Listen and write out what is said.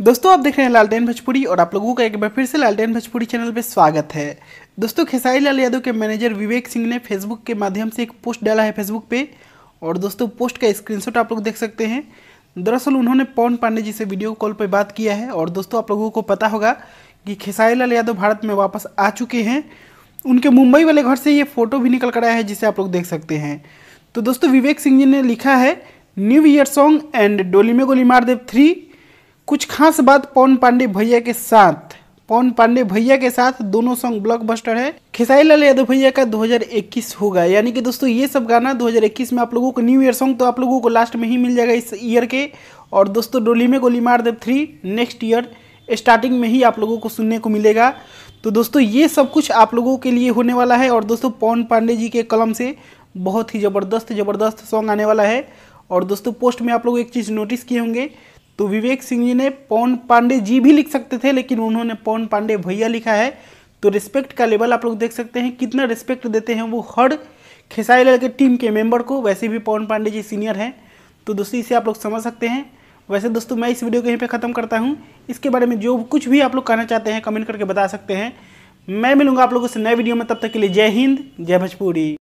दोस्तों, आप देख रहे हैं लालटेन भोजपुरी और आप लोगों का एक बार फिर से लालटेन भोजपुरी चैनल पर स्वागत है। दोस्तों, खेसारी लाल यादव के मैनेजर विवेक सिंह ने फेसबुक के माध्यम से एक पोस्ट डाला है फेसबुक पे और दोस्तों, पोस्ट का स्क्रीनशॉट आप लोग देख सकते हैं। दरअसल उन्होंने पवन पांडे जी से वीडियो कॉल पर बात किया है और दोस्तों, आप लोगों को पता होगा कि खेसारी लाल यादव भारत में वापस आ चुके हैं। उनके मुंबई वाले घर से ये फ़ोटो भी निकल कर आया है, जिसे आप लोग देख सकते हैं। तो दोस्तों, विवेक सिंह जी ने लिखा है न्यू ईयर सॉन्ग एंड डोली में गोली मार देव थ्री कुछ खास बात पवन पांडे भैया के साथ। पवन पांडे भैया के साथ दोनों सॉन्ग ब्लॉकबस्टर है। खेसारी लाल यादव भैया का 2021 होगा। यानी कि दोस्तों, ये सब गाना 2021 में आप लोगों को न्यू ईयर सॉन्ग तो आप लोगों को लास्ट में ही मिल जाएगा इस ईयर के। और दोस्तों, डोली में गोली मार देव थ्री नेक्स्ट ईयर स्टार्टिंग में ही आप लोगों को सुनने को मिलेगा। तो दोस्तों, ये सब कुछ आप लोगों के लिए होने वाला है। और दोस्तों, पवन पांडे जी के कलम से बहुत ही ज़बरदस्त ज़बरदस्त सॉन्ग आने वाला है। और दोस्तों पोस्ट में आप लोग एक चीज़ नोटिस किए होंगे तो विवेक सिंह जी ने पवन पांडे जी भी लिख सकते थे, लेकिन उन्होंने पवन पांडे भैया लिखा है। तो रिस्पेक्ट का लेवल आप लोग देख सकते हैं, कितना रिस्पेक्ट देते हैं वो हर खेसारी के टीम के मेंबर को। वैसे भी पवन पांडे जी सीनियर हैं। तो दोस्तों, इसे आप लोग समझ सकते हैं। वैसे दोस्तों, मैं इस वीडियो को यहीं पे ख़त्म करता हूँ। इसके बारे में जो कुछ भी आप लोग कहना चाहते हैं कमेंट करके बता सकते हैं। मैं मिलूँगा आप लोगों से नए वीडियो में, तब तक के लिए जय हिंद, जय भोजपुरी।